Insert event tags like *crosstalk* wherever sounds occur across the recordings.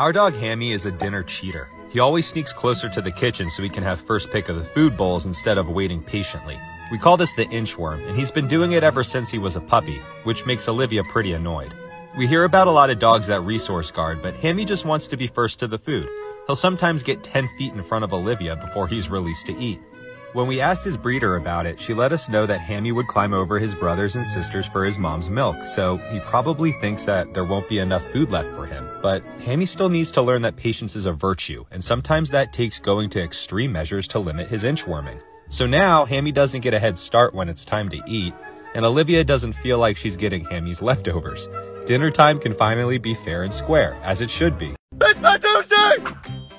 Our dog Hammy is a dinner cheater. He always sneaks closer to the kitchen so he can have first pick of the food bowls instead of waiting patiently. We call this the inchworm, and he's been doing it ever since he was a puppy, which makes Olivia pretty annoyed. We hear about a lot of dogs that resource guard, but Hammy just wants to be first to the food. He'll sometimes get 10 feet in front of Olivia before he's released to eat. When we asked his breeder about it, she let us know that Hammy would climb over his brothers and sisters for his mom's milk, so he probably thinks that there won't be enough food left for him. But Hammy still needs to learn that patience is a virtue, and sometimes that takes going to extreme measures to limit his inchworming. So now, Hammy doesn't get a head start when it's time to eat, and Olivia doesn't feel like she's getting Hammy's leftovers. Dinner time can finally be fair and square, as it should be. It's my Tuesday!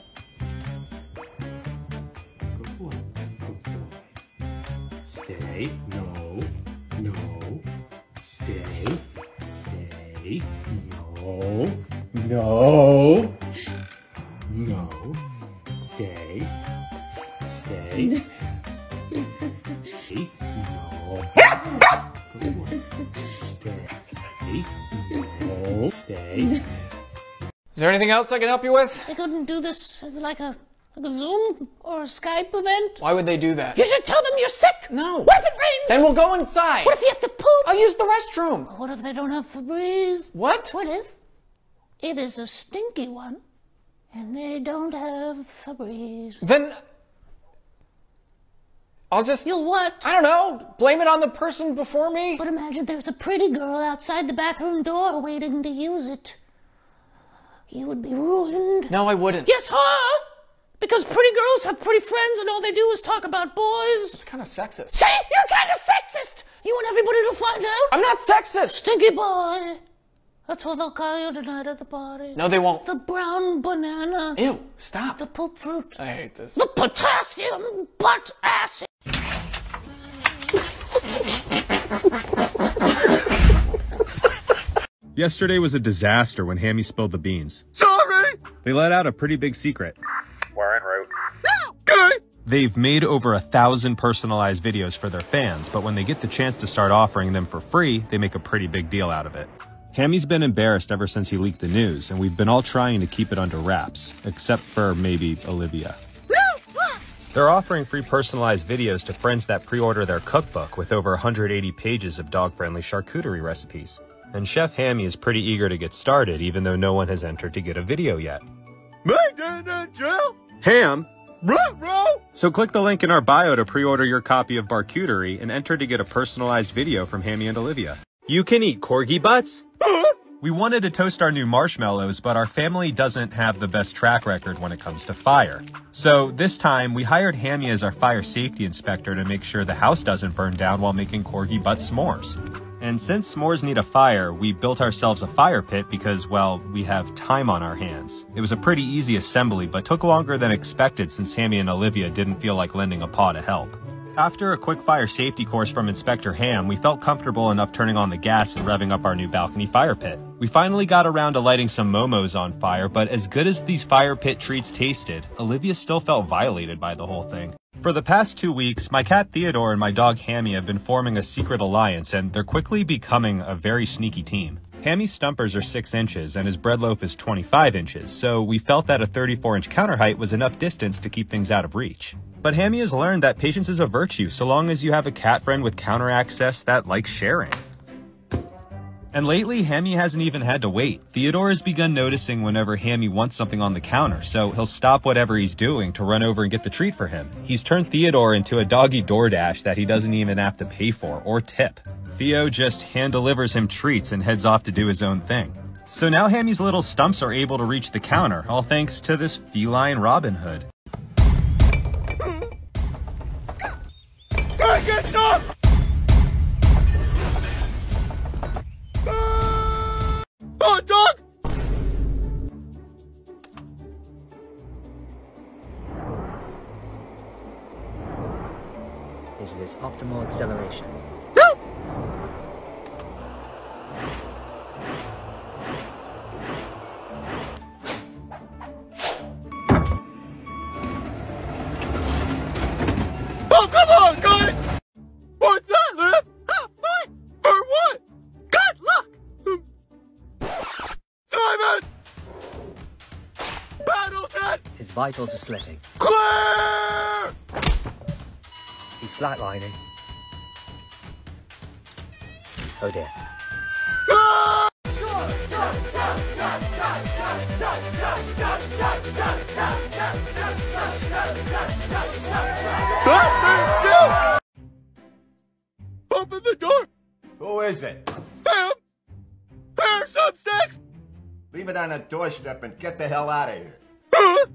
Stay. No. No. Stay. Stay. No. No. No. Stay. Stay. *laughs* Stay. No. Good *laughs* one. Stay. No. *laughs* Stay. Is there anything else I can help you with? I couldn't do this as like a like a Zoom or a Skype event. Why would they do that? You should tell them you're sick. No. What if it rains? Then we'll go inside. What if you have to poop? I'll use the restroom. What if they don't have Febreze? What? What if it is a stinky one and they don't have Febreze? Then I'll just You'll what? I don't know, blame it on the person before me. But imagine there's a pretty girl outside the bathroom door waiting to use it. You would be ruined. No, I wouldn't. Yes, huh? Because pretty girls have pretty friends and all they do is talk about boys. It's kind of sexist. See, you're kind of sexist. You want everybody to find out. I'm not sexist. Stinky boy. That's what they'll call you tonight at the party. No, they won't. The brown banana. Ew, stop. The poop fruit. I hate this. The potassium butt acid. Yesterday was a disaster when Hammy spilled the beans. Sorry! They let out a pretty big secret. They've made over a thousand personalized videos for their fans, but when they get the chance to start offering them for free, they make a pretty big deal out of it. Hammy's been embarrassed ever since he leaked the news, and we've been all trying to keep it under wraps, except for maybe Olivia. They're offering free personalized videos to friends that pre-order their cookbook with over 180 pages of dog-friendly charcuterie recipes. And Chef Hammy is pretty eager to get started, even though no one has entered to get a video yet. Me down in jail? Ham, Right, bro? So click the link in our bio to pre-order your copy of Barcuterie and enter to get a personalized video from Hammy and Olivia. You can eat corgi butts? We wanted to toast our new marshmallows, but our family doesn't have the best track record when it comes to fire. So this time, we hired Hammy as our fire safety inspector to make sure the house doesn't burn down while making corgi butt s'mores. And since s'mores need a fire, we built ourselves a fire pit because, well, we have time on our hands. It was a pretty easy assembly, but took longer than expected since Hammy and Olivia didn't feel like lending a paw to help. After a quick fire safety course from Inspector Ham, we felt comfortable enough turning on the gas and revving up our new balcony fire pit. We finally got around to lighting some momos on fire, but as good as these fire pit treats tasted, Olivia still felt violated by the whole thing. For the past two weeks, my cat Theodore and my dog Hammy have been forming a secret alliance, and they're quickly becoming a very sneaky team. Hammy's stumpers are 6 inches and his bread loaf is 25 inches, so we felt that a 34 inch counter height was enough distance to keep things out of reach. But Hammy has learned that patience is a virtue so long as you have a cat friend with counter access that likes sharing. And lately, Hammy hasn't even had to wait. Theodore has begun noticing whenever Hammy wants something on the counter, so he'll stop whatever he's doing to run over and get the treat for him. He's turned Theodore into a doggy DoorDash that he doesn't even have to pay for or tip. Theo just hand delivers him treats and heads off to do his own thing. So now Hammy's little stumps are able to reach the counter, all thanks to this feline Robin Hood. Get stuff! Optimal acceleration? Oh, come on, guys! What's that? Ah, what? For what? Good luck! Simon! that? His vitals are slipping. Flatlining. Oh dear. Open the door! Who is it? Ham! Hair substacks! Leave it on the doorstep and get the hell out of here. Huh?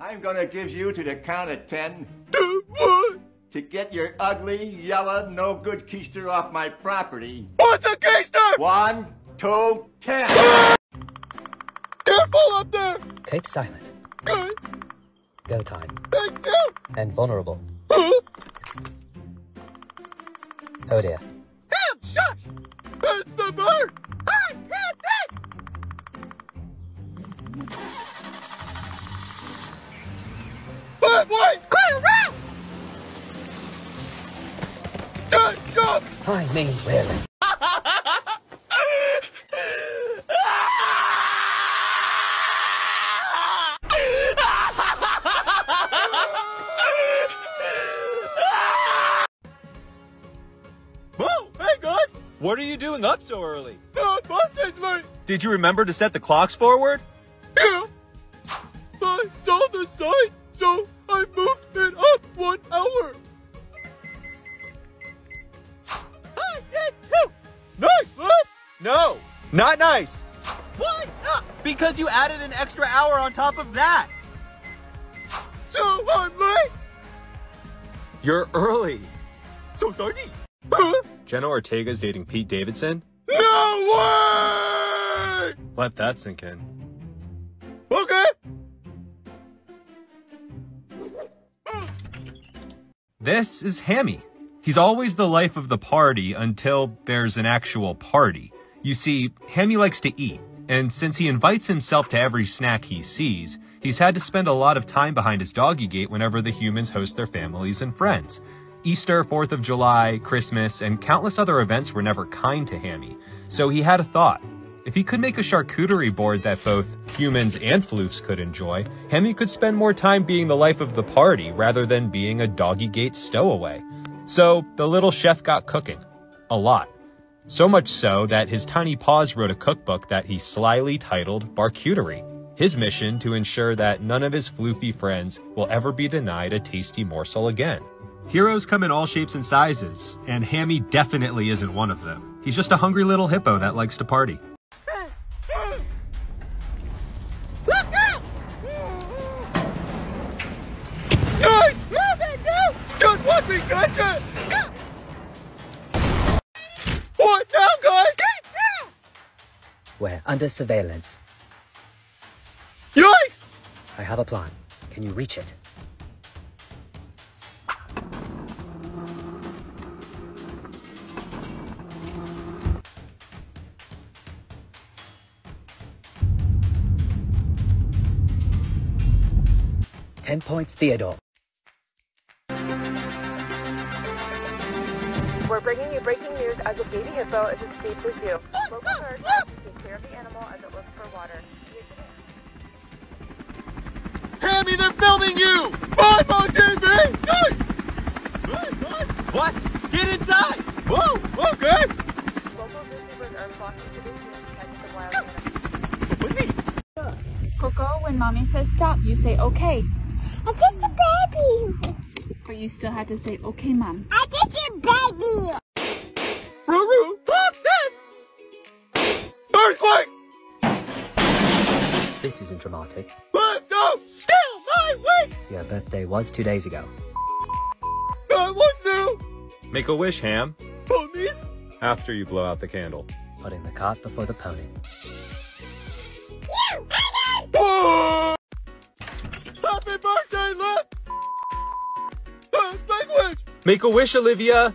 I'm gonna give you to the count of ten Do what? To get your ugly, yellow, no good keister off my property. What's a keister? One, two, ten. Careful up there! Keep silent. Good, Go time. thank you! And vulnerable. Huh? Oh dear. Ham, shush! It's the bird! I can't think! Wait, wait! Clear I mean, really. Whoa, hey guys! What are you doing up so early? The bus is late! Did you remember to set the clocks forward? Yeah! I saw the sign, so I moved it up one hour. Nice, lad! No, not nice. Why not? Because you added an extra hour on top of that. So I'm late? You're early. So sorry. Huh? Jenna Ortega's dating Pete Davidson? No way! Let that sink in. Okay. This is Hammy. He's always the life of the party until there's an actual party. You see, Hammy likes to eat, and since he invites himself to every snack he sees, he's had to spend a lot of time behind his doggy gate whenever the humans host their families and friends. Easter, 4th of July, Christmas, and countless other events were never kind to Hammy, so he had a thought. If he could make a charcuterie board that both humans and floofs could enjoy, Hammy could spend more time being the life of the party rather than being a doggy gate stowaway. So the little chef got cooking. A lot. So much so that his tiny paws wrote a cookbook that he slyly titled Barcuterie. His mission to ensure that none of his floofy friends will ever be denied a tasty morsel again. Heroes come in all shapes and sizes, and Hammy definitely isn't one of them. He's just a hungry little hippo that likes to party. We're under surveillance. Yikes! I have a plan. Can you reach it? Ten points, Theodore. We're bringing you breaking news as a baby hippo is escaped with you. Local herds stay clear of the animal as it looks for water. Hammy, they're filming you! I'm on Nice! Nice, nice! What? Get inside! Whoa, okay! Local zookeepers are flocking to the scene to catch the wild animals. Coco, when mommy says stop, you say okay. It's just a baby. But you still have to say okay, mom. I just a baby. Ruru, fuck this! Earthquake! This isn't dramatic. Let go! Still my weight! Your birthday was two days ago. That was new! Make a wish, Ham, Ponies? after you blow out the candle. Putting the cart before the pony. Whoa! Happy birthday, Liv! Language! Make a wish, Olivia!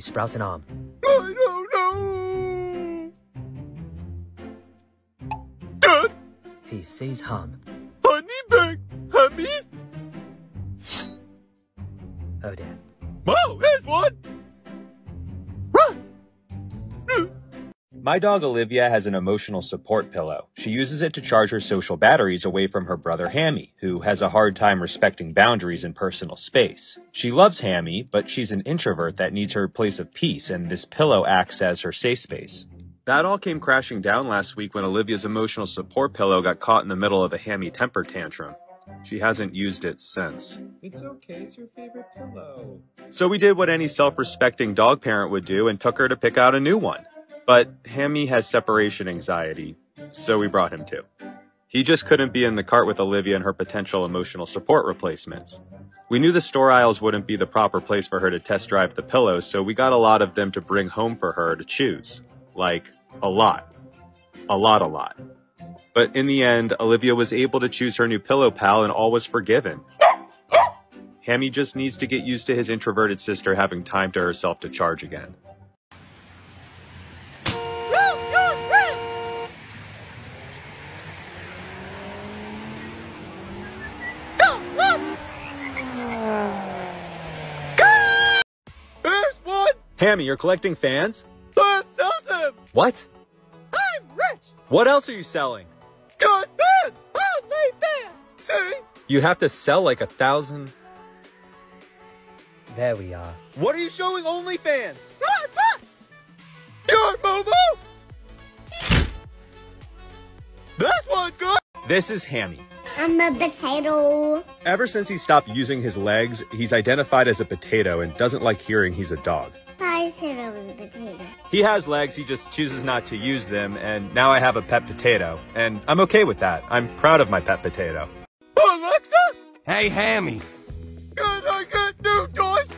sprout an arm. I don't know. Dad, He sees harm. honey bag, Hammies. Oh dear. Oh, here's one. My dog Olivia has an emotional support pillow. She uses it to charge her social batteries away from her brother Hammy, who has a hard time respecting boundaries in personal space. She loves Hammy, but she's an introvert that needs her place of peace, and this pillow acts as her safe space. That all came crashing down last week when Olivia's emotional support pillow got caught in the middle of a Hammy temper tantrum. She hasn't used it since. It's okay, it's your favorite pillow. So we did what any self respecting dog parent would do and took her to pick out a new one. But Hammy has separation anxiety, so we brought him too. He just couldn't be in the cart with Olivia and her potential emotional support replacements. We knew the store aisles wouldn't be the proper place for her to test drive the pillows, so we got a lot of them to bring home for her to choose. Like, a lot. A lot, a lot. But in the end, Olivia was able to choose her new pillow pal and all was forgiven. Hammy just needs to get used to his introverted sister having time to herself to charge again. Hammy, you're collecting fans? Dad sells them. What? I'm rich. What else are you selling? Just fans. Only fans. See? You have to sell like a thousand. There we are. What are you showing OnlyFans? Your Momo. This one's good. This is Hammy. I'm a potato. Ever since he stopped using his legs, he's identified as a potato and doesn't like hearing he's a dog. I said I was a potato. He has legs, he just chooses not to use them, and now I have a pet potato. And I'm okay with that. I'm proud of my pet potato. Alexa, Hey, Hammy. can I get new toys?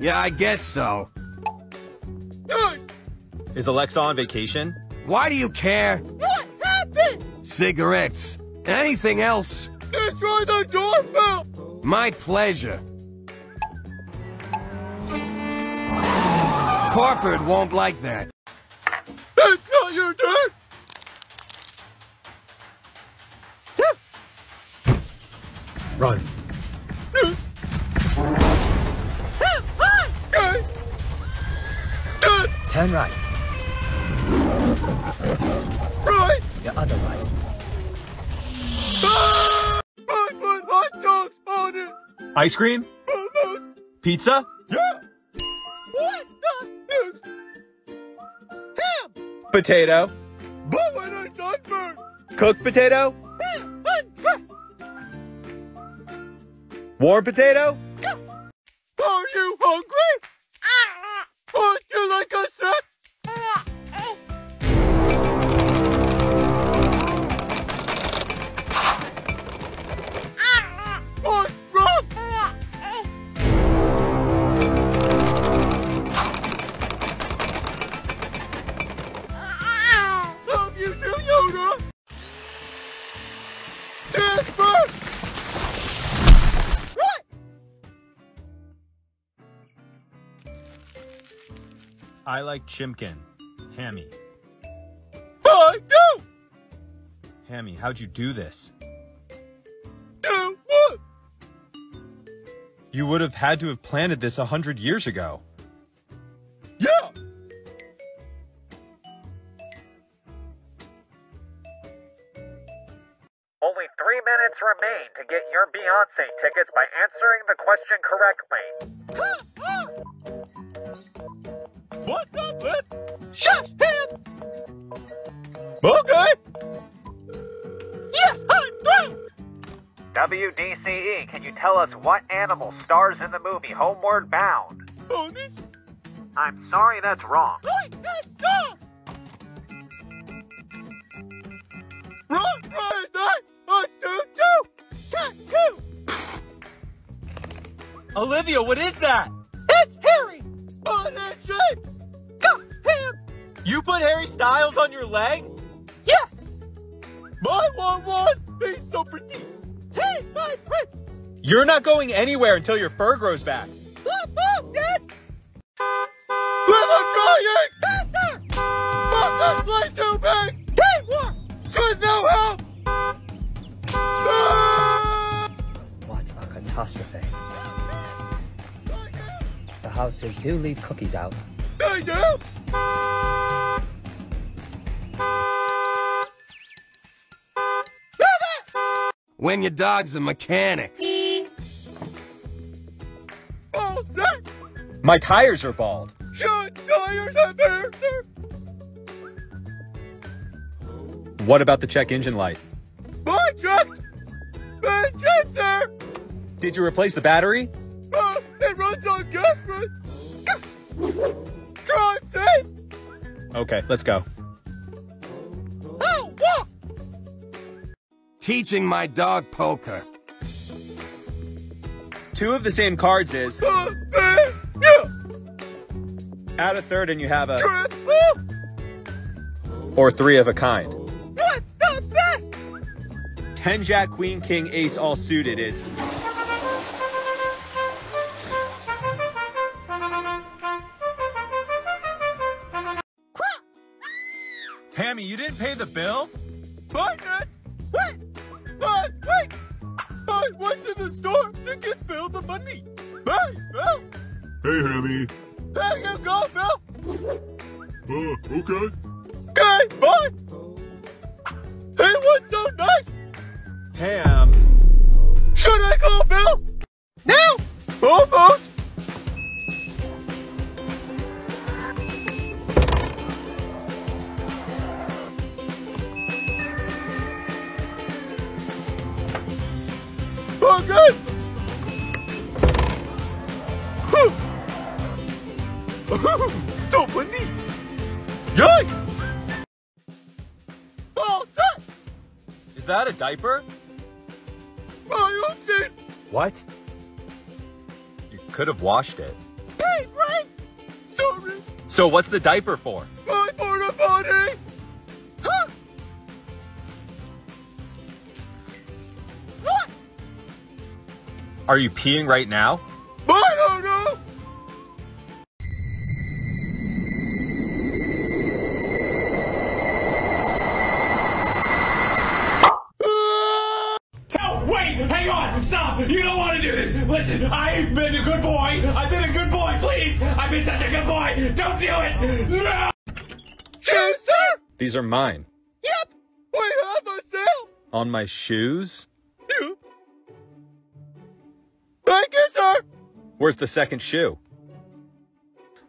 Yeah, I guess so. Nice. Is Alexa on vacation? Why do you care? What happened? Cigarettes. Anything else? Destroy the doorbell. My pleasure. Corporate won't like that. That's not your dad. Run. Okay. Dad, Turn right. right. Your other right. Ah! I put hot dogs on it. Ice cream? Almost. Pizza? Potato? But when I sunburn. Cooked potato? Warm potato? Are you hungry? Would you like a sip? I like Chimkin. Hammy. I do. Hammy, how'd you do this? Do what? You would have had to have planted this a hundred years ago. Yeah. Only three minutes remain to get your Beyonce tickets by answering the question correctly. What animal stars in the movie Homeward Bound? Ponies. I'm sorry, that's wrong. Wait, let's go. Run, run, that. A Olivia, what is that? It's Harry. On that shape. Got him. You put Harry Styles on your leg? You're not going anywhere until your fur grows back. What a catastrophe. The houses do leave cookies out. They do! When your dog's a mechanic. My tires are bald. Shut tires have air, sir! What about the check engine light? I checked! I checked, sir! Did you replace the battery? Uh, it runs on gas, right? Drive safe! Okay, let's go. Oh, what? Teaching my dog poker. Two of the same cards is Uh, uh, yeah! Add a third and you have a Triple! or three of a kind. What's the best? Ten jack queen king ace all suited is Hammy, you didn't pay the bill? I did! Wait! Last week! I went to the store to get Bill the money! Hey, Bill! Hey, Hammy. There you go, Bill! Uh, okay. Okay, bye! He was so nice! Ham. Should I call Bill? Now! Almost! Funny! Yay! All set! Is that a diaper? My oopsie! What? You could have washed it. Hey, right! Sorry! So what's the diaper for? My porta potty! Huh? What? Are you peeing right now? These are mine. Yep! We have a sale! On my shoes? Yep. Thank you, sir! Where's the second shoe?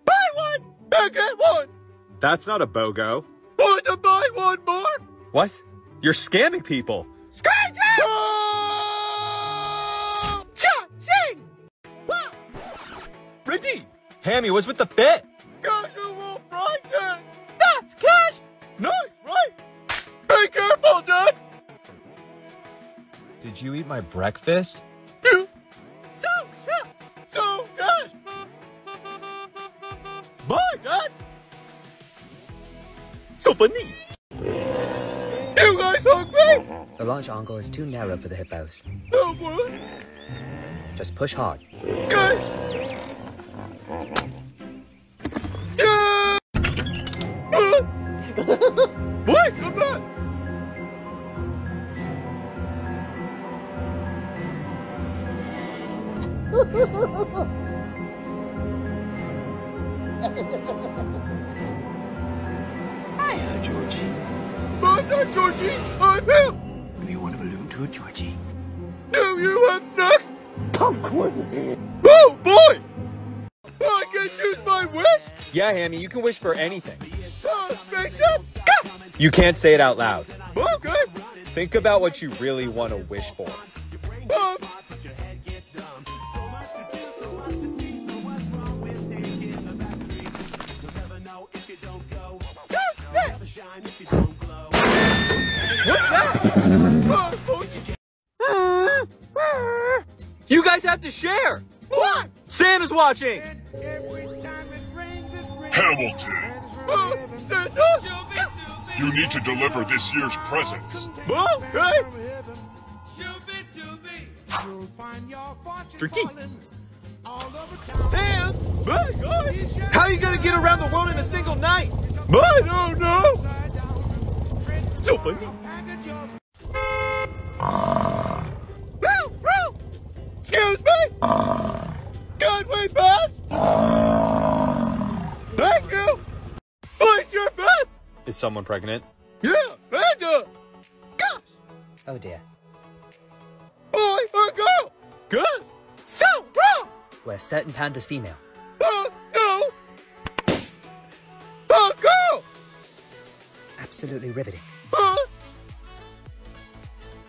Buy one and get one! That's not a BOGO. Want to buy one more? What? You're scamming people. Scratch it! Cha-ching! Ready. Hammy, what's with the fit? Did you eat my breakfast? So, yeah, so cash! Bye, Dad! So funny! You guys hungry? The launch angle is too narrow for the hippos. No what? Just push hard. Okay! Yeah, Hammy, you can wish for anything. You can't say it out loud. Think about what you really want to wish for. You guys have to share. what? Santa's watching. Hamilton, you need to deliver this year's presents. Tricky. Hey, guys! How are you gonna get around the world in a single night? I don't know! So funny! Excuse me! Can we pass? Thank you! Place your bets! Is someone pregnant? Yeah, Panda! Oh dear. Boy or girl? Good! So wrong! We're certain panda's female. Oh, no! Oh, girl! Absolutely riveting. Huh?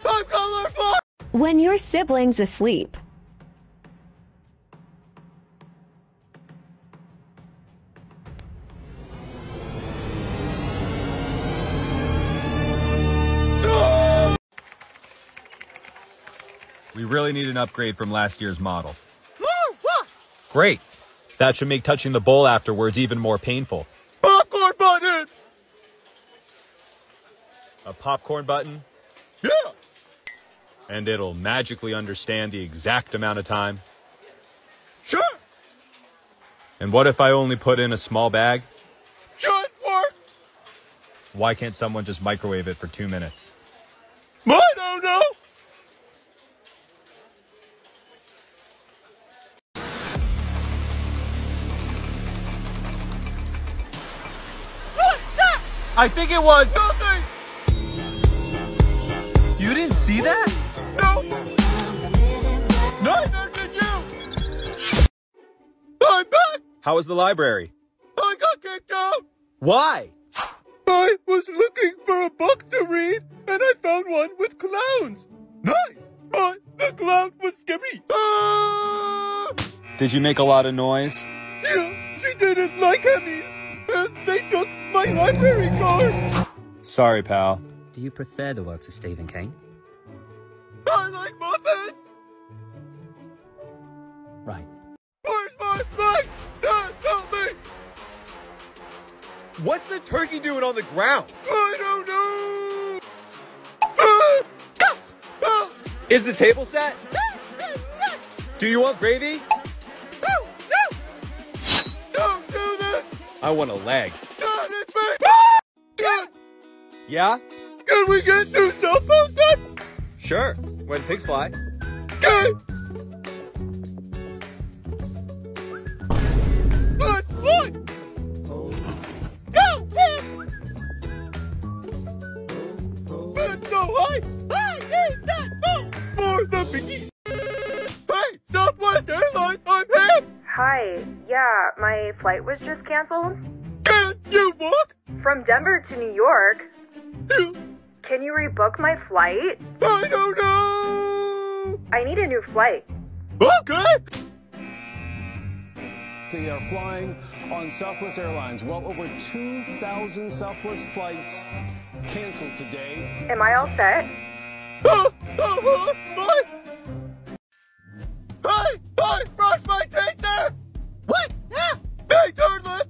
I'm colorblind! When your sibling's asleep. We really need an upgrade from last year's model. Great. That should make touching the bowl afterwards even more painful. Popcorn button! A popcorn button? Yeah! And it'll magically understand the exact amount of time. Sure! And what if I only put in a small bag? Should work! Why can't someone just microwave it for two minutes? I don't know! I think it was. Nothing! You didn't see that? No! Neither did you! I'm back! How was the library? I got kicked out! Why? I was looking for a book to read, and I found one with clowns. Nice! But the clown was scary. Ah! Did you make a lot of noise? Yeah, she didn't like Emmys, they took my library card. Sorry, pal. Do you prefer the works of Stephen King? I like muffins. Right. Where's my bag? Dad, help me! What's the turkey doing on the ground? I don't know. Is the table set? Do you want gravy? I want a leg. Dad, it's me! Dad, Yeah? can we get new cell phones, Dad? Sure. When pigs fly. Okay. Hi. Yeah, my flight was just canceled. Can you walk? From Denver to New York. You, Can you rebook my flight? I don't know! I need a new flight. Okay! They are flying on Southwest Airlines. Well over 2,000 Southwest flights canceled today. Am I all set? Uh, uh, my... Hey, I brushed my teeth there! What? They turn left!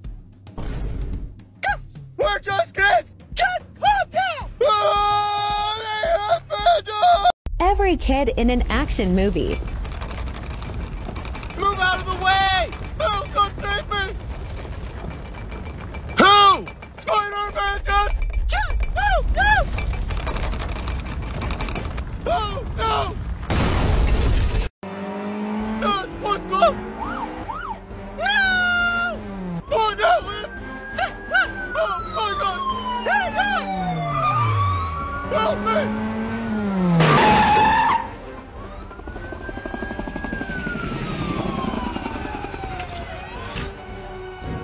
We're just kids! Just calm down! They have Phantom! Every kid in an action movie.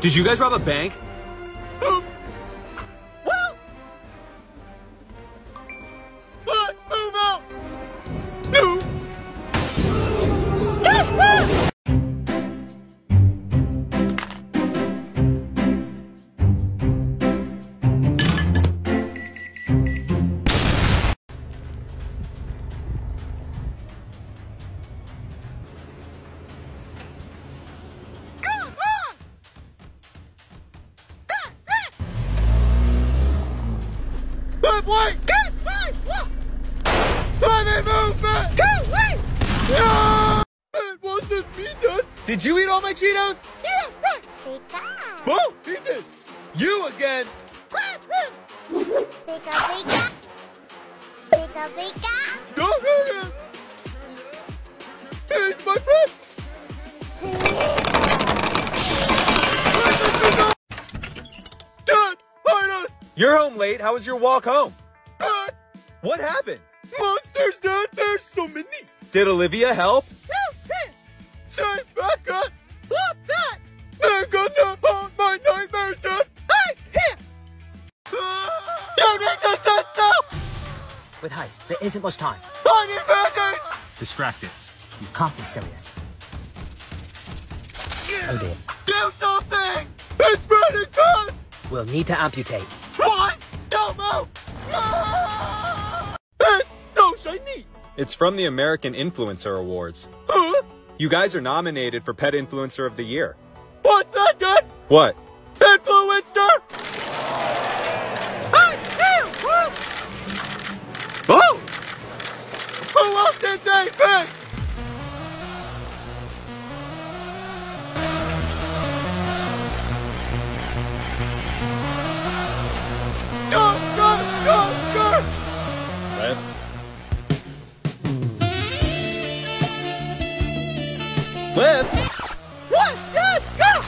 Did you guys rob a bank? Cheetos? Yeah. Pika. Oh, Ethan, you again. Pika, pika. Pika, pika. Go, go, go. Here's my friend. Dad, Hidos. You're home late. How was your walk home? Dad. What happened? Monsters, Dad. There's so many. Did Olivia help? To amputate. What? Don't move. Ah! It's so shiny. It's from the American Influencer Awards. Huh? You guys are nominated for Pet Influencer of the Year. What's that, Dad? What? Influencer. Hey, hey, whoa. Oh! Who else did they pick? Lev? What? Dad, go!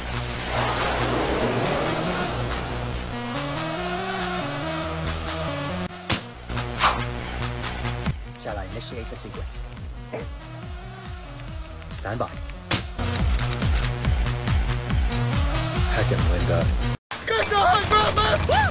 Shall I initiate the sequence? Stand by. Heckin' Linda. Get the high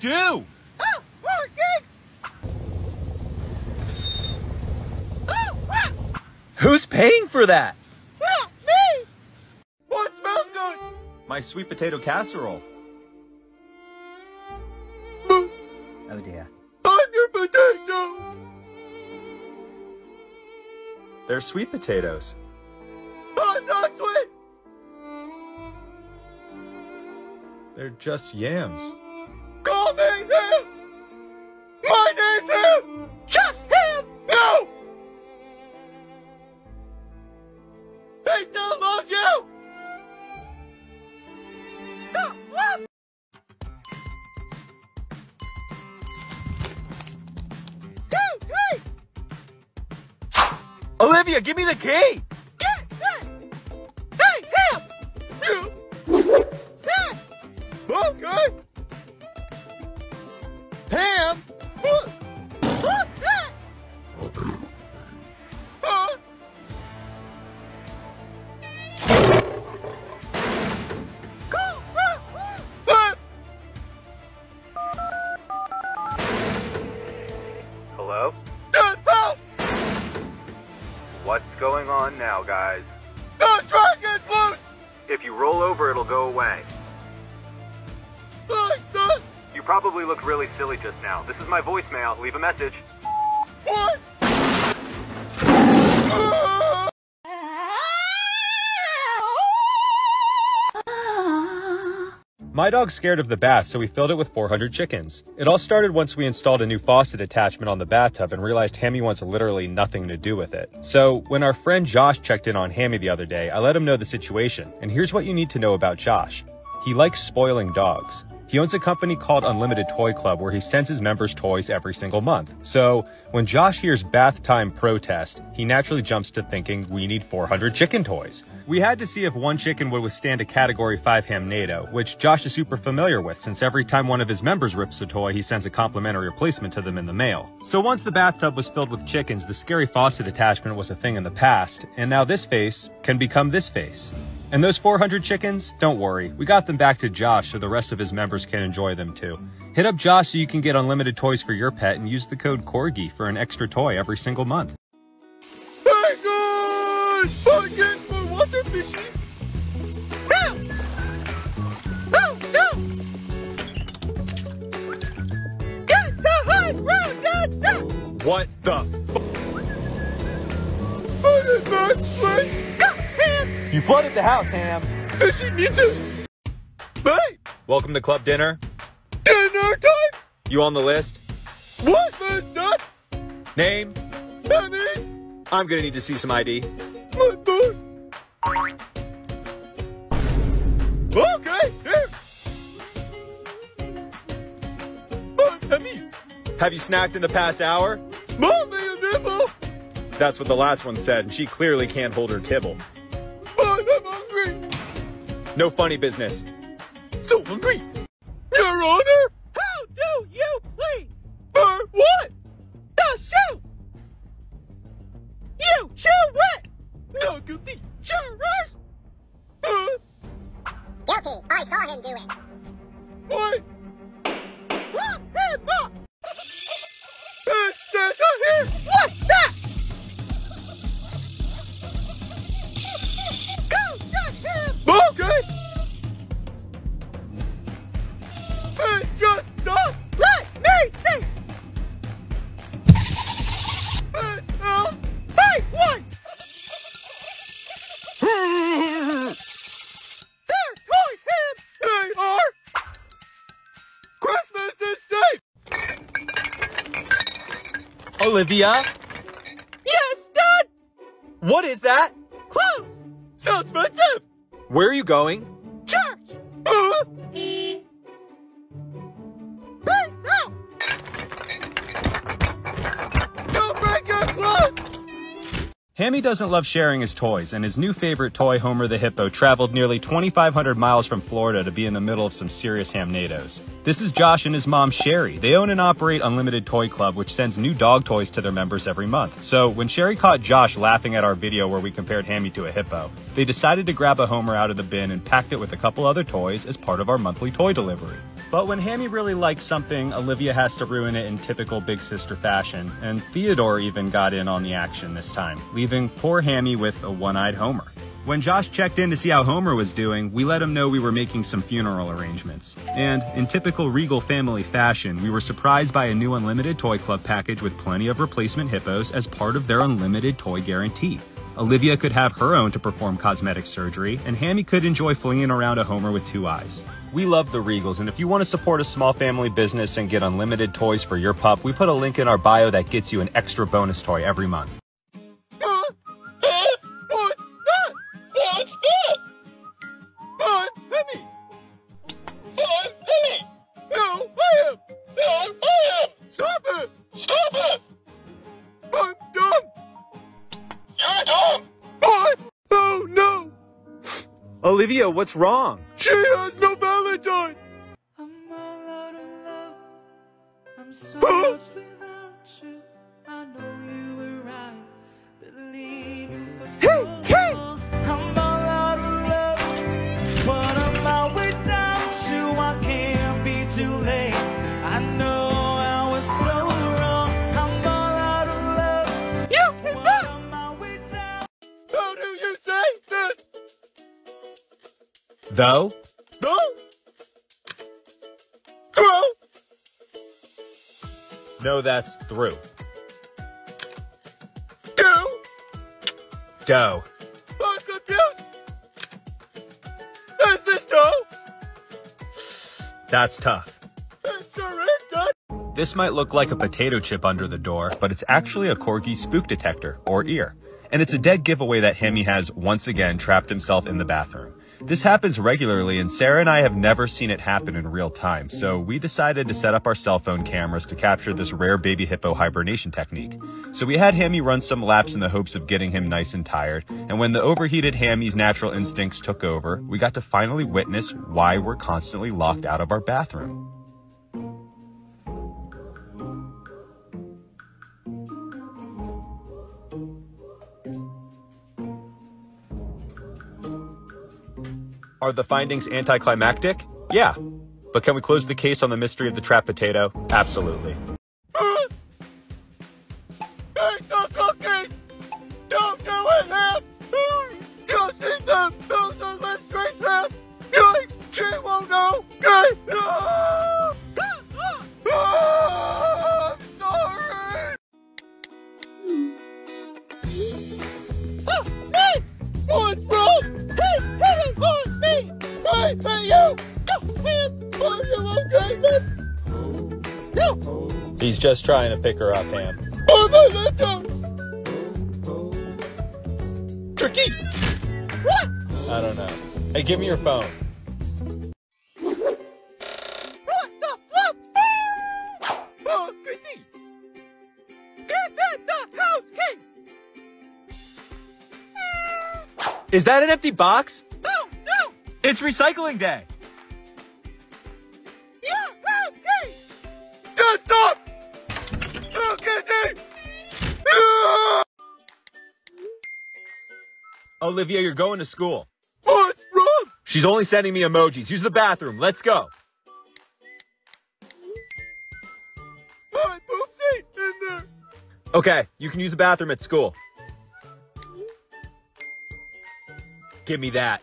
do? Oh! Oh! Who's paying for that? Not me! What smells good? My sweet potato casserole. Oh dear. I'm your potato! They're sweet potatoes. I'm not sweet! They're just yams. Give me the key! Now. This is my voicemail. Leave a message. What? My dog's scared of the bath, so we filled it with 400 chickens. It all started once we installed a new faucet attachment on the bathtub and realized Hammy wants literally nothing to do with it. So, when our friend Josh checked in on Hammy the other day, I let him know the situation. And here's what you need to know about Josh. He likes spoiling dogs. He owns a company called Unlimited Toy Club where he sends his members toys every single month. So, when Josh hears bath time protest, he naturally jumps to thinking we need 400 chicken toys. We had to see if one chicken would withstand a Category 5 Hamnado, which Josh is super familiar with since every time one of his members rips a toy, he sends a complimentary replacement to them in the mail. So once the bathtub was filled with chickens, the scary faucet attachment was a thing in the past, and now this face can become this face. And those 400 chickens, don't worry, we got them back to Josh so the rest of his members can enjoy them too. Hit up Josh so you can get unlimited toys for your pet and use the code Corgi for an extra toy every single month. Thank God! For water fishing! Get to high ground, stop! What the fuck? You flooded the house, Ham. She needs it. Hey, Welcome to club dinner. dinner time. You on the list? What is that? Name? Pennies. I'm gonna need to see some ID. My boy. Okay, here. Have you snacked in the past hour? Mommy and nibble. That's what the last one said, and she clearly can't hold her kibble. But I'm hungry. No funny business. So hungry. Your Honor. How do you plead? For what? The shoe. You chew what? No guilty. Jurors. Uh, Guilty. I saw him do it. what? Lock him up. Is this a Olivia? Yes, Dad. What is that? Clothes. So expensive. Where are you going? Hammy doesn't love sharing his toys, and his new favorite toy, Homer the Hippo, traveled nearly 2,500 miles from Florida to be in the middle of some serious hamnados. This is Josh and his mom, Sherry. They own and operate Unlimited Toy Club, which sends new dog toys to their members every month. So, when Sherry caught Josh laughing at our video where we compared Hammy to a hippo, they decided to grab a Homer out of the bin and packed it with a couple other toys as part of our monthly toy delivery. But when Hammy really likes something, Olivia has to ruin it in typical big sister fashion, and Theodore even got in on the action this time, leaving poor Hammy with a one-eyed Homer. When Josh checked in to see how Homer was doing, we let him know we were making some funeral arrangements. And, in typical Regal family fashion, we were surprised by a new Unlimited Toy Club package with plenty of replacement hippos as part of their unlimited toy guarantee. Olivia could have her own to perform cosmetic surgery, and Hammy could enjoy flinging around a Homer with two eyes. We love the Regals, and if you want to support a small family business and get unlimited toys for your pup, we put a link in our bio that gets you an extra bonus toy every month. Uh, uh, what's that? Olivia, what's wrong? She has no Valentine. I'm all out of so Huh? lost without Though? No. Throw. No, that's through. Do. Dough. I'm confused. Is this dough? That's tough. It sure is, Dad. This might look like a potato chip under the door, but it's actually a corgi spook detector, or ear. And it's a dead giveaway that Hammy has once again trapped himself in the bathroom. This happens regularly, and Sarah and I have never seen it happen in real time, so we decided to set up our cell phone cameras to capture this rare baby hippo hibernation technique. So we had Hammy run some laps in the hopes of getting him nice and tired, and when the overheated Hammy's natural instincts took over, we got to finally witness why we're constantly locked out of our bathroom. Are the findings anticlimactic? Yeah. But can we close the case on the mystery of the trapped potato? Absolutely. Huh? Are you okay? No. He's just trying to pick her up, Ham. Oh, no, let go. Tricky! What? I don't know. Hey, give me your phone. What the? Oh, Christy. Get in house, King. Is that an empty box? It's recycling day. Yeah, King. Don't stop. Oh, Kitty. Ah! Olivia, you're going to school. What's wrong? She's only sending me emojis. Use the bathroom. Let's go. My poopsie in there. Okay, you can use the bathroom at school. Give me that.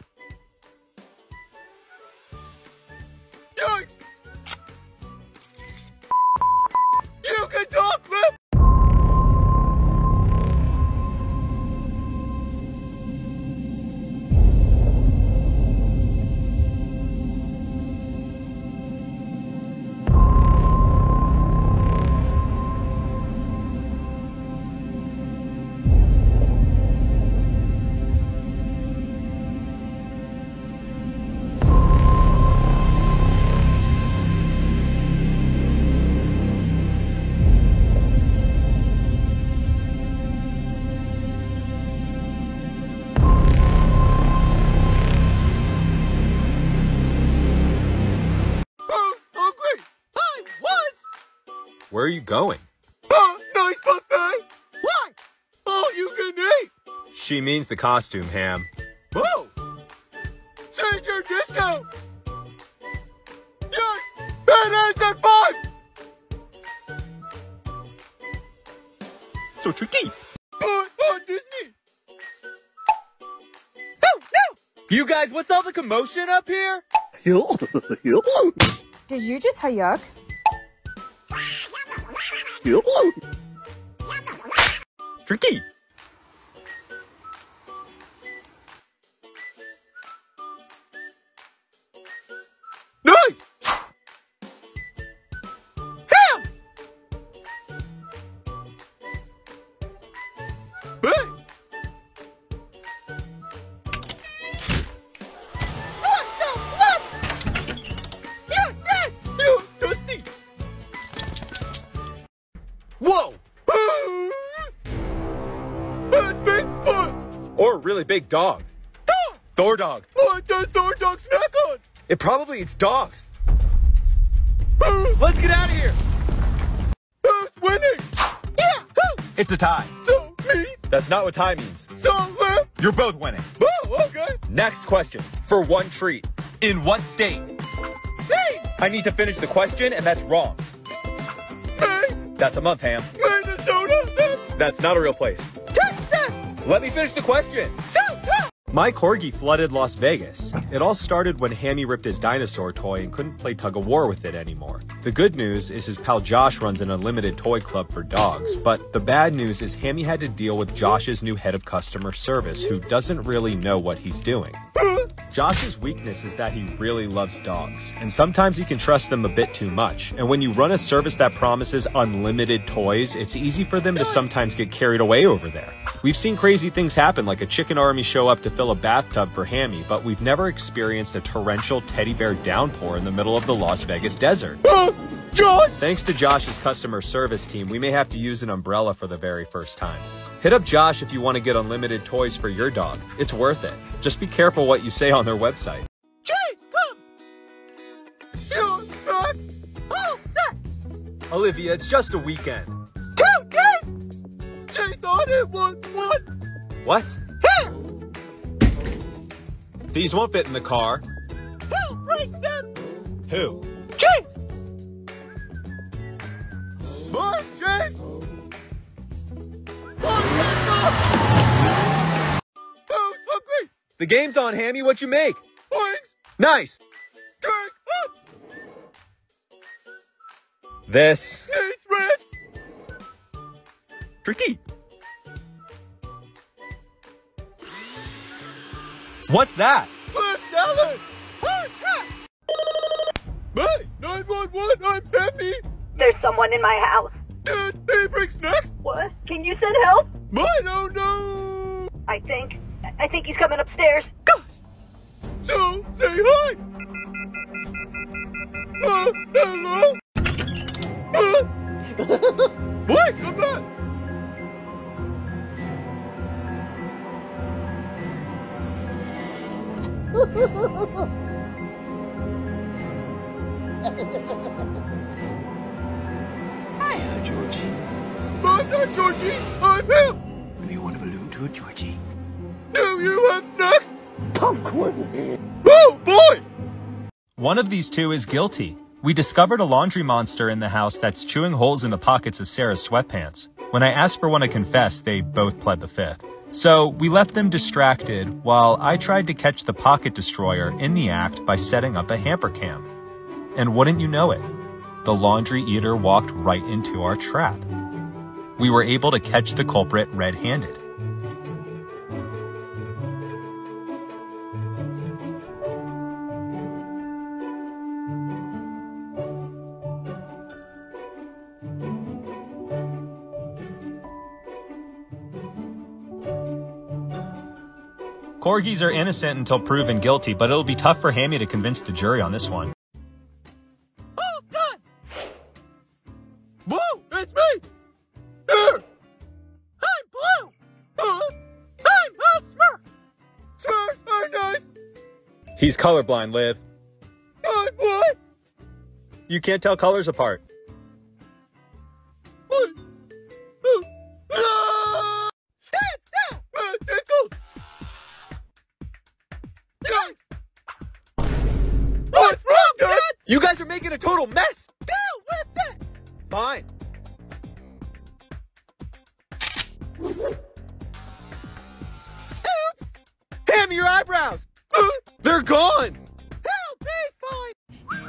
Are you going? Oh, nice buffet. Why? All you can eat. She means the costume, Ham. Oh! Senior discount! Yes! That ends at five! So tricky. But on Disney! No, no! You guys, what's all the commotion up here? Did you just say yuck? Tricky. Nice! Really big dog. Dog! Thor dog. What does Thor Dog snack on? It probably eats dogs. Let's get out of here. Who's winning? Yeah! Who? It's a tie. So, me? That's not what tie means. So, left? You're both winning. Oh, okay. Next question. For one treat. In what state? Hey! I need to finish the question, and that's wrong. Hey! That's a month, Ham. Minnesota! That's not a real place. Texas! Let me finish the question. So, My corgi flooded Las Vegas. It all started when Hammy ripped his dinosaur toy and couldn't play tug of war with it anymore. The good news is his pal Josh runs an unlimited toy club for dogs, but the bad news is Hammy had to deal with Josh's new head of customer service who doesn't really know what he's doing. Josh's weakness is that he really loves dogs, and sometimes he can trust them a bit too much. And when you run a service that promises unlimited toys, it's easy for them to sometimes get carried away over there. We've seen crazy things happen, like a chicken army show up to fill a bathtub for Hammy, but we've never experienced a torrential teddy bear downpour in the middle of the Las Vegas desert. Josh! Thanks to Josh's customer service team, we may have to use an umbrella for the very first time. Hit up Josh if you want to get unlimited toys for your dog. It's worth it. Just be careful what you say on their website. Chase, come! You're back! Oh! Olivia, it's just a weekend. Two Chase! She thought it was one! What? Here! These won't fit in the car. Who break them? Who? Chase! More Chase! More Chase! Hungry? The game's on, Hammy. What you make? Wings! Nice. Drink up! This. It's rich! Tricky. What's that? Flip salad! Who's that? Hey, 911, I'm Happy. There's someone in my house. Did they bring snacks? What? Can you send help? I don't know. I think. I think he's coming upstairs. So, say hi. Uh, hello? Uh, *laughs* wait, come back. *laughs* Hiya, Georgie. I'm not Georgie, I'm him. Do you want a balloon too, Georgie? Do you have snacks? Popcorn. Oh, boy! One of these two is guilty. We discovered a laundry monster in the house that's chewing holes in the pockets of Sarah's sweatpants. When I asked for one to confess, they both pled the fifth. So we left them distracted while I tried to catch the pocket destroyer in the act by setting up a hamper cam. And wouldn't you know it, the laundry eater walked right into our trap. We were able to catch the culprit red-handed. Corgis are innocent until proven guilty, but it'll be tough for Hammy to convince the jury on this one. He's colorblind, Liv. Oh, what? You can't tell colors apart.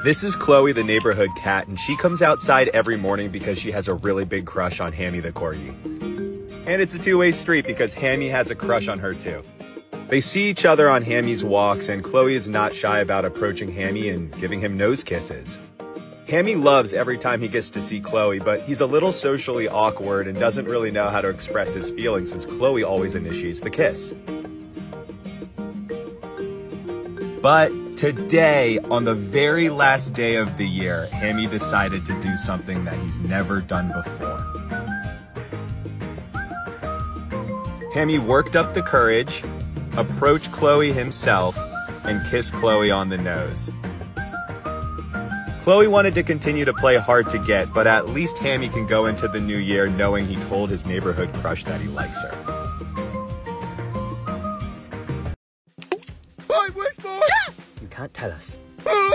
This is Chloe, the neighborhood cat, and she comes outside every morning because she has a really big crush on Hammy the corgi. And it's a two-way street because Hammy has a crush on her too. They see each other on Hammy's walks, and Chloe is not shy about approaching Hammy and giving him nose kisses. Hammy loves every time he gets to see Chloe, but he's a little socially awkward and doesn't really know how to express his feelings since Chloe always initiates the kiss. But today, on the very last day of the year, Hammy decided to do something that he's never done before. Hammy worked up the courage, approached Chloe himself, and kissed Chloe on the nose. Chloe wanted to continue to play hard to get, but at least Hammy can go into the new year knowing he told his neighborhood crush that he likes her. Tell us. Uh,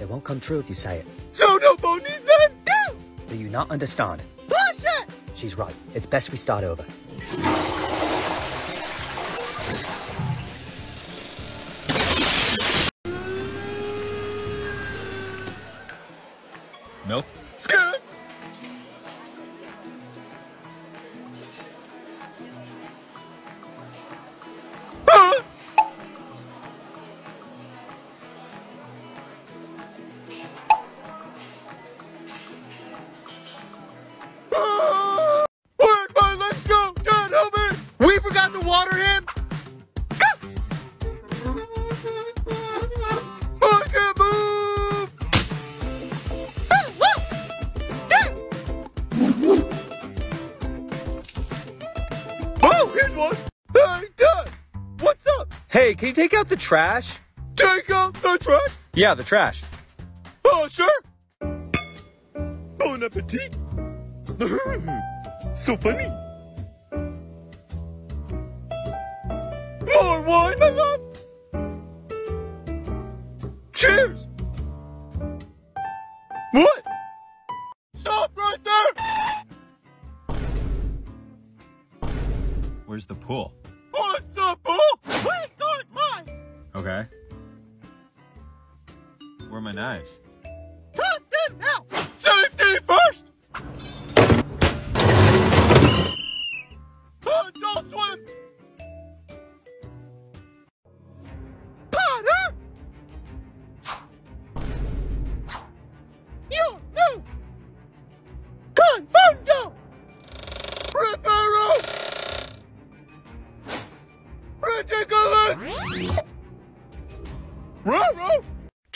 It won't come true if you say it. so no ponies then? Go! Do you not understand? Push it! She's right. It's best we start over. Can you take out the trash? Take out the trash? Yeah, the trash.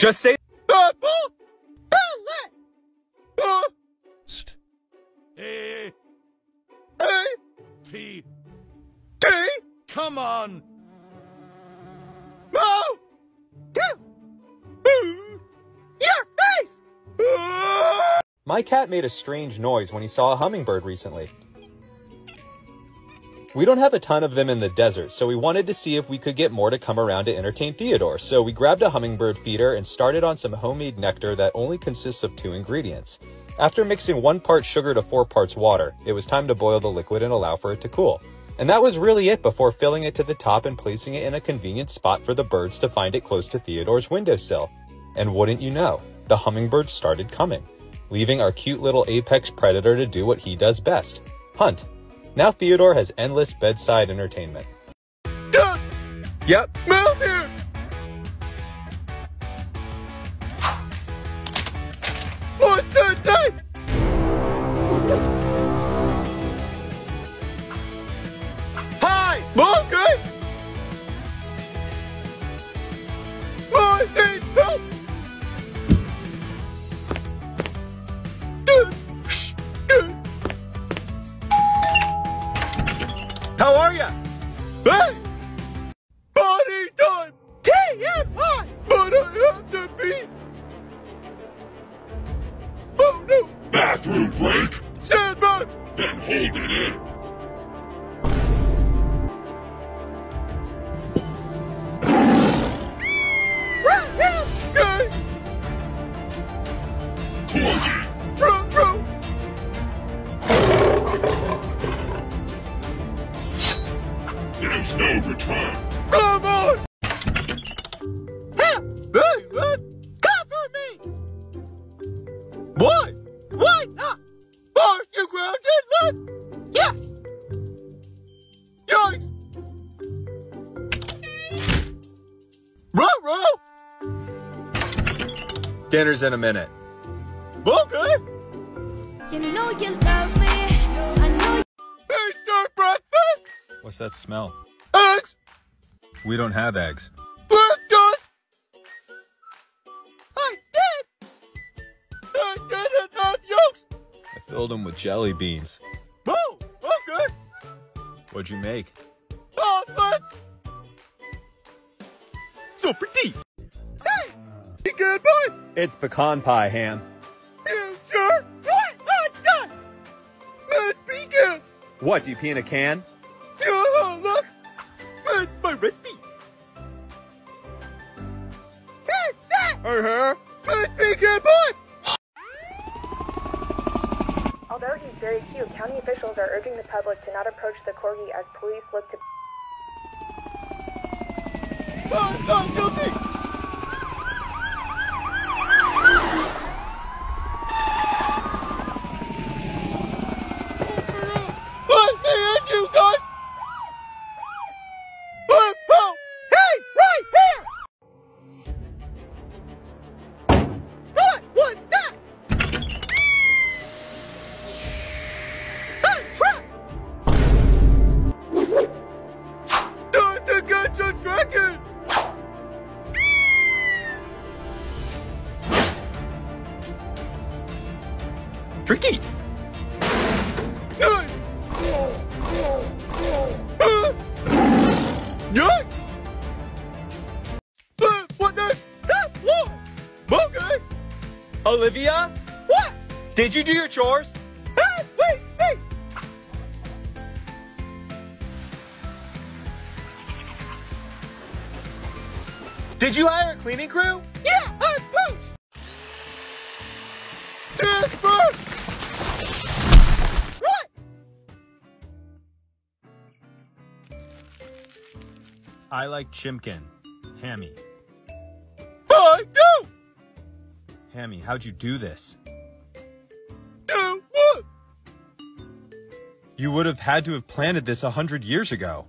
Just say Apple. Pellet. Uh, St. A. A. P. T. Come on. Mo. Two. Your face. Uh, My cat made a strange noise when he saw a hummingbird recently. We don't have a ton of them in the desert, so we wanted to see if we could get more to come around to entertain Theodore. So we grabbed a hummingbird feeder and started on some homemade nectar that only consists of two ingredients. After mixing one part sugar to four parts water, it was time to boil the liquid and allow for it to cool. And that was really it before filling it to the top and placing it in a convenient spot for the birds to find it close to Theodore's windowsill. And wouldn't you know, the hummingbirds started coming, leaving our cute little apex predator to do what he does best hunt. Now Theodore has endless bedside entertainment. Duh. Yep, Mel's here. What's that say? Dinner's in a minute. Okay! You know you love me. I know Hey, start breakfast! What's that smell? Eggs! We don't have eggs. Leftos! I did! I didn't have yolks! I filled them with jelly beans. Oh, okay! What'd you make? Omelets! So pretty! Hey! You good boy? It's pecan pie, Ham. You sure? What? Hot dogs! Let's begin! What, do you pee in a can? Oh, look! That's my recipe! Who's that? Uh-huh. Let's begin, boy! Although he's very cute, county officials are urging the public to not approach the corgi as police look to I'm not guilty! Olivia? What? Did you do your chores? Did you hire a cleaning crew? Yeah, I poached! Transfer! What? I like Chimkin. Hammy. Hammy, how'd you do this? Do what? You would have had to have planted this a hundred years ago.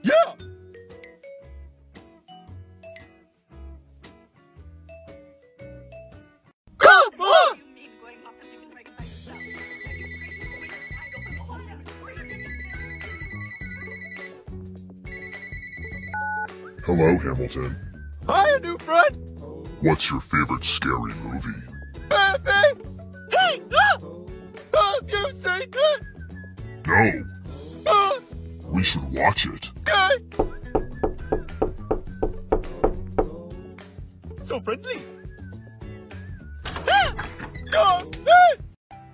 Yeah! Come on! Hello, Hamilton. Hi, new friend! What's your favorite scary movie? Baby! Hey! No! Have you seen it? No. Uh, We should watch it. okay. So friendly. Ah! Go! Hey!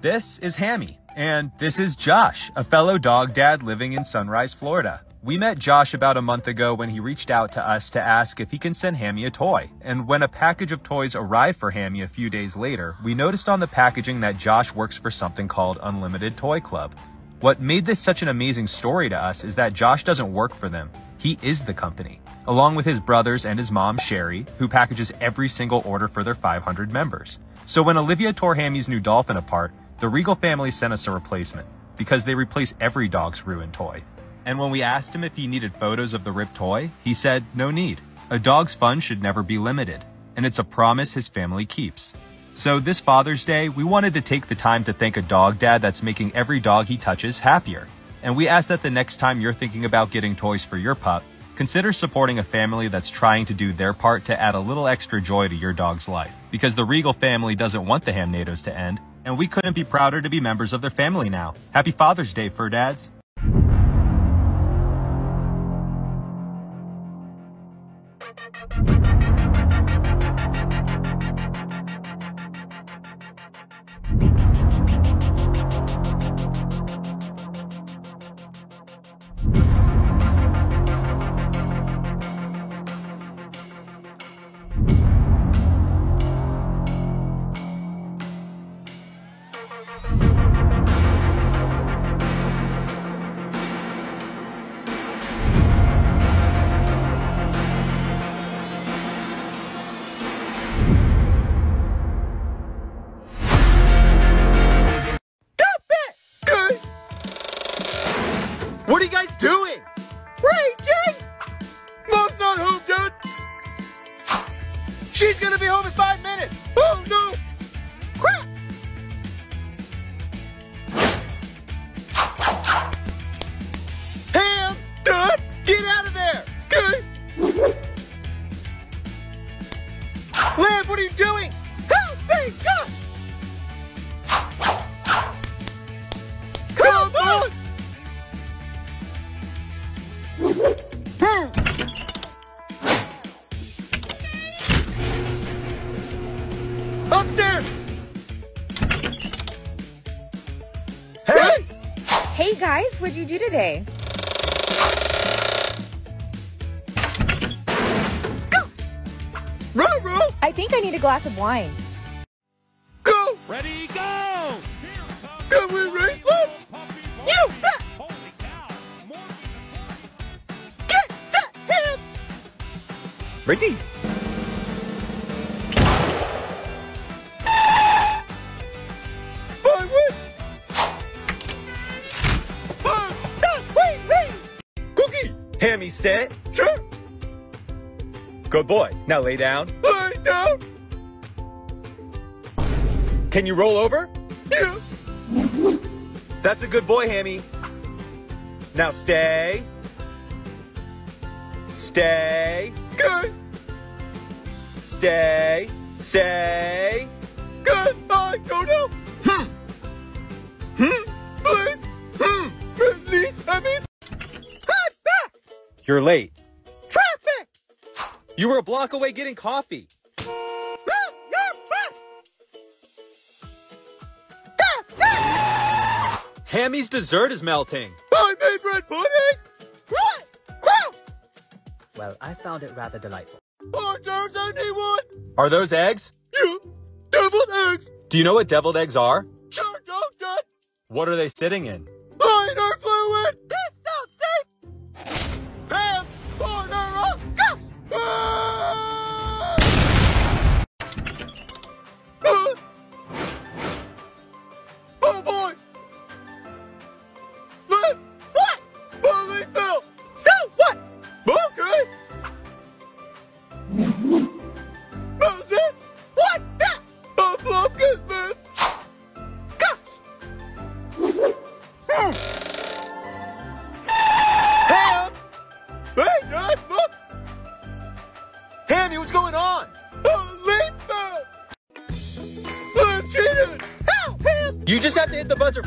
This is Hammy, and this is Josh, a fellow dog dad living in Sunrise, Florida. We met Josh about a month ago when he reached out to us to ask if he can send Hammy a toy. And when a package of toys arrived for Hammy a few days later, we noticed on the packaging that Josh works for something called Unlimited Toy Club. What made this such an amazing story to us is that Josh doesn't work for them. He is the company, along with his brothers and his mom, Sherry, who packages every single order for their 500 members. So when Olivia tore Hammy's new dolphin apart, the Regal family sent us a replacement because they replace every dog's ruined toy. And when we asked him if he needed photos of the ripped toy, he said no need. A dog's fun should never be limited, and it's a promise his family keeps. So this Father's Day, we wanted to take the time to thank a dog dad that's making every dog he touches happier. And we ask that the next time you're thinking about getting toys for your pup, consider supporting a family that's trying to do their part to add a little extra joy to your dog's life. Because the Regal family doesn't want the Hamnados to end, and we couldn't be prouder to be members of their family now. Happy Father's Day, Fur Dads. Glass of wine. Go! Ready, go! Can we race them? You bet! Get set, him! Ready? I win! Wait, wait! Cookie! Hammy set. Sure! Good boy. Now lay down. Lay down! Can you roll over? Yeah! That's a good boy, Hammy. Now stay. Stay. Good! Stay. Stay. Good! I go now! Hmm! Hmm! Please! Hmm! Release Emmys! You're late. Traffic! You were a block away getting coffee. Hammy's dessert is melting. I made red pudding! What? Well, I found it rather delightful. Orders anyone? Are those eggs? Yeah! Deviled eggs! Do you know what deviled eggs are? Sure don't, Dad! What are they sitting in? Lighter fluid!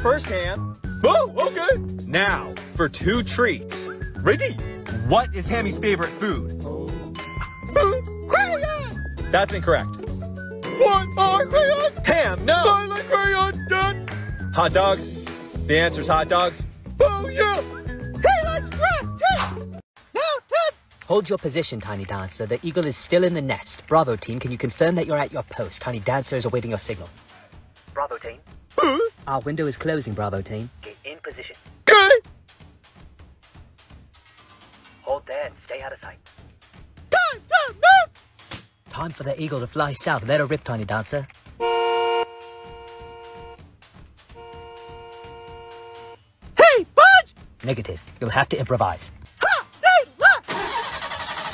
Have to hit the buzzer first, Ham. Oh, okay. Now, for two treats. Ready? What is Hammy's favorite food? Crayon! That's incorrect. What uh, are crayons? Ham, no! I like crayons, Dad! Hot dogs? The answer's hot dogs. Oh, yeah! He likes grass, too! Now, Ted! Hold your position, Tiny Dancer. The eagle is still in the nest. Bravo team, can you confirm that you're at your post? Tiny Dancer is awaiting your signal. Bravo team, Our window is closing, Bravo team. get in position. Okay! Hold there and stay out of sight. Time, time, move! Time for the eagle to fly south. Let her rip, Tiny Dancer. Hey, Budge! Negative. You'll have to improvise. Ha! Say, look!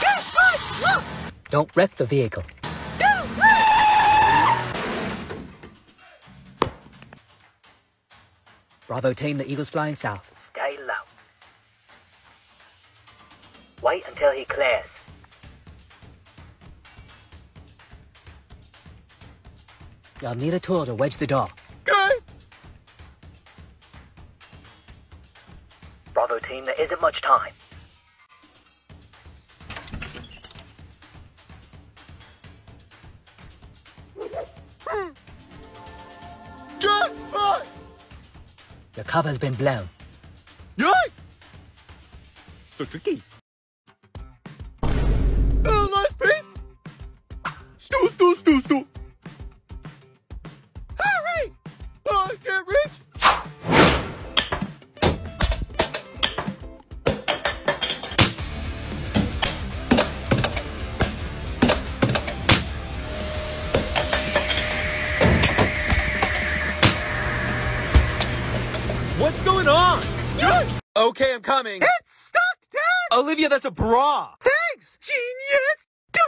Get Budge, look! Don't wreck the vehicle. Bravo team, the eagle's flying south. Stay low. Wait until he clears. You'll need a tool to wedge the door. Okay! Bravo team, there isn't much time. Cover's been blown. Yikes! So tricky. I'm coming. It's stuck, Dad! Olivia, that's a bra. Thanks, genius! Duh!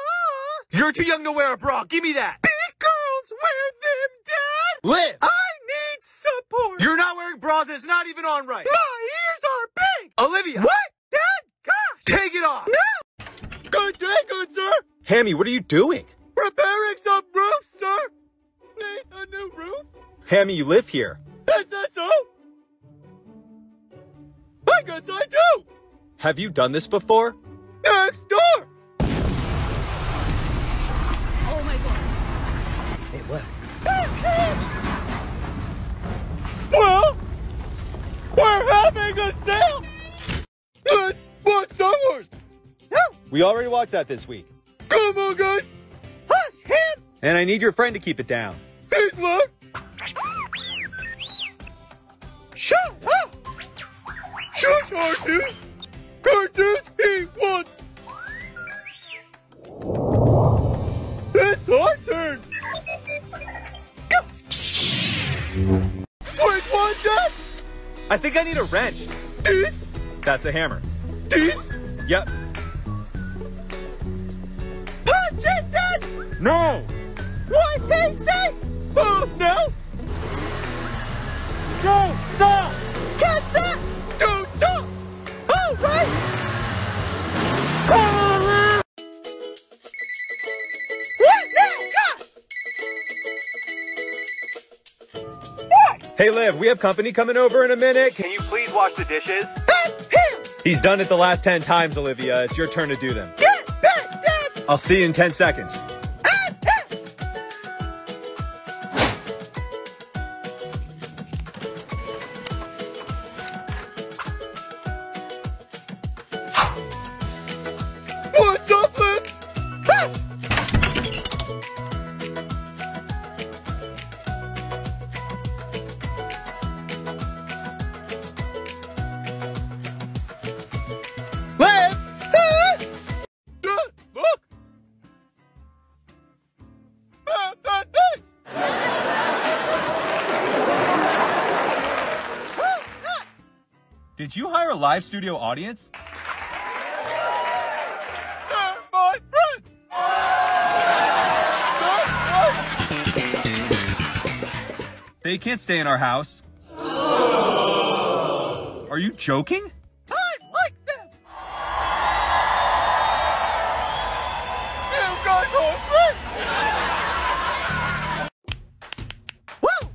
You're too young to wear a bra. Give me that. Big girls wear them, Dad! Liv! I need support! You're not wearing bras and it's not even on right. My ears are big! Olivia! What? Dad? Gosh! Take it off! No! Good day, good sir! Hammy, what are you doing? Repairing some roofs, sir! Need a new roof? Hammy, you live here. I guess I do! Have you done this before? Next door! Oh my god. It worked. Well, we're having a sale! Let's watch Star Wars! We already watched that this week. Come on, guys! Hush, him! And I need your friend to keep it down. He's left! R2! Cartoons he wants! It's our turn! Which one, Dad? I think I need a wrench. This? That's a hammer. This? Yep. Punch it, Dad! No! What he say? Oh, no! Don't stop! Hey, Liv, we have company coming over in a minute. Can you please wash the dishes? *laughs* He's done it the last 10 times, Olivia. It's your turn to do them. Get back, Dad! I'll see you in 10 seconds. Studio audience? They can't stay in our house. Are you joking? I like them! You guys are great! Whoa!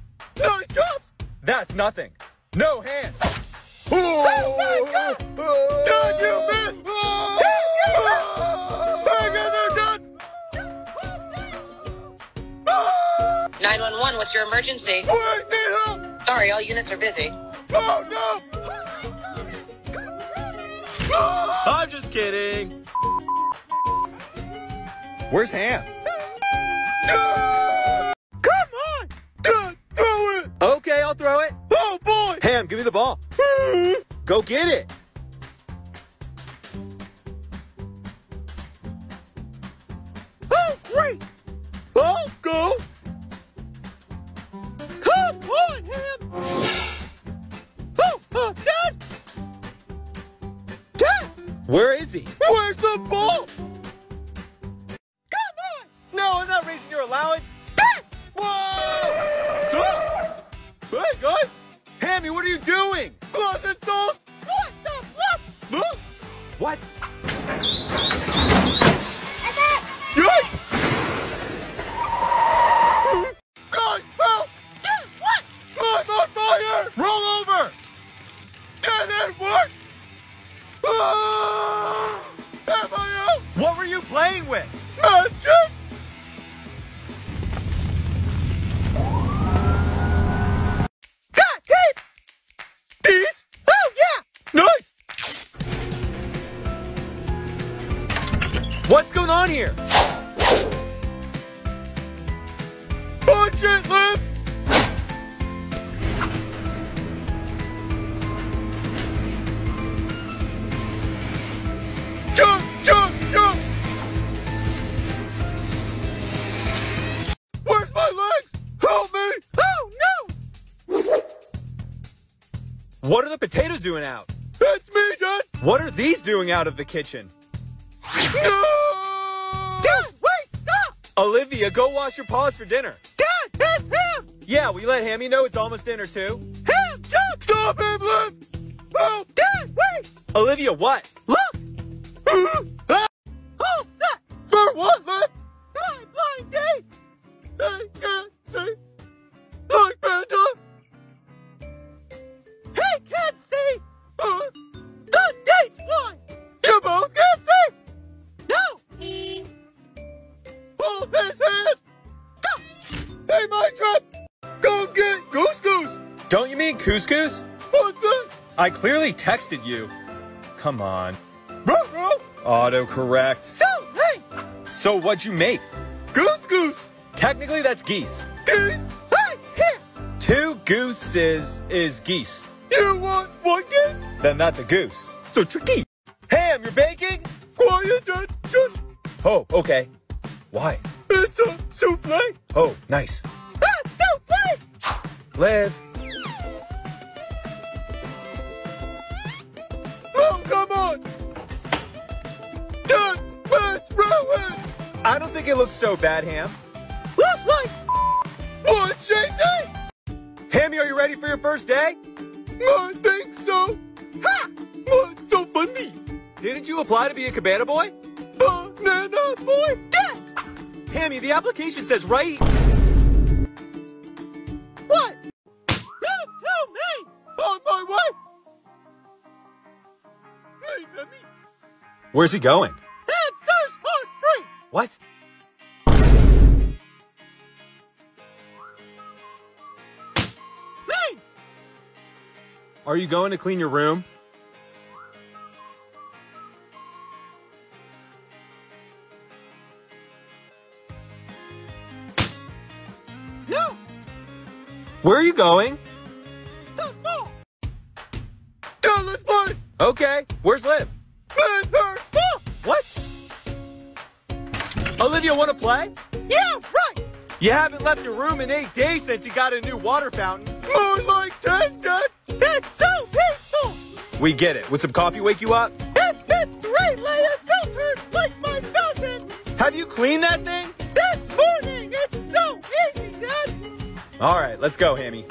That's nothing. No hands. Oh my god! Dad, you missed! Nine one one. What's your emergency? Wait, need help! Sorry, all units are busy. Oh no! I'm just kidding. Where's Ham? Come on! Dad, throw it! Okay, I'll throw it. Oh give me the ball. *laughs* Go get it. Oh great! I'll go! Come on, Ham! Oh, uh, Dad! Dad! Where is he? Where's the ball? Come on! No, I'm not raising your allowance. Dad! Whoa! Stop! Hey, guys! What are you doing? Glass installs! What the flip? Huh? What? What? Ah! What were you playing with? What are the potatoes doing out? It's me, Dad! What are these doing out of the kitchen? No! Dad, wait, stop! Olivia, go wash your paws for dinner. Dad, it's him! Yeah, we let Hammy know it's almost dinner too. Him, jump! Stop him, Liv! Oh, Dad, wait! Olivia, what? Look! ah! All set! For what, Liv? My blind date! I can't see! Like Panda! Hey, my trap! Go get Goose Goose! Don't you mean couscous? What's that? I clearly texted you. Come on. Autocorrect. So, hey! So what'd you make? Goose Goose! Technically, that's geese. Geese! Hey, here! Two gooses is geese. You want one goose? Then that's a goose. So tricky! Ham, you're baking? Quiet, Dad! Shush! Oh, okay. Why? It's a souffle! Oh, nice. Ah, souffle! Liv. Oh, come on! Dad, let's ruin! I don't think it looks so bad, Ham. Looks like... What'd she say? Hammy, are you ready for your first day? I think so. Ha! What's so funny? Didn't you apply to be a cabana boy? Banana boy! Dad! Hammy, the application says right. What? You tell me! On my way! Hey, baby! Where's he going? It says part free! What? Me! Are you going to clean your room? Where are you going? Yeah, let's play! Okay. Where's Liv? In her spot! What? Olivia, want to play? Yeah, right! You haven't left your room in eight days since you got a new water fountain. More like Dad! It's so peaceful! We get it. Would some coffee wake you up? It three layer filters like my fountain! Have you cleaned that thing? All right, let's go, Hammy.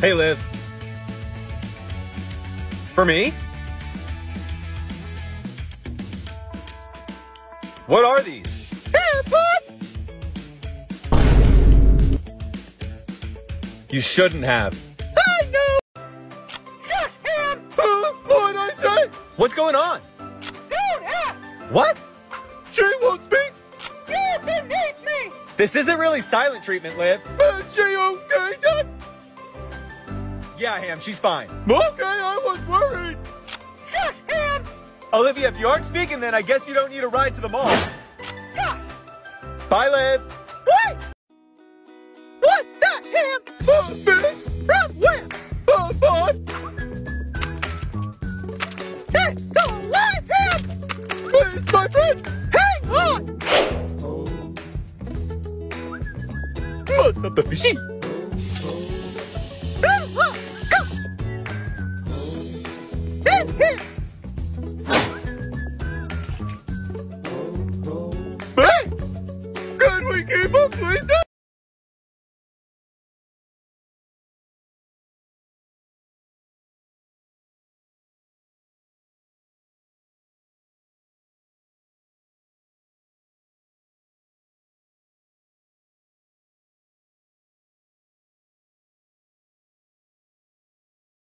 Hey, Liv. For me? What are these? AirPods! You shouldn't have. I know! What'd I say? What's going on? What? She won't speak! You beneath me! This isn't really silent treatment, Liv. Is she Dad? Yeah, Ham, she's fine. Okay, I was worried! Yeah, *laughs* Ham! Olivia, if you aren't speaking, then I guess you don't need a ride to the mall. Yeah. Bye, Liv. Wait! What's that, Ham? A fish? From where? A pond? It's alive, Ham! Please, my friend, hang on! Must have the fishy.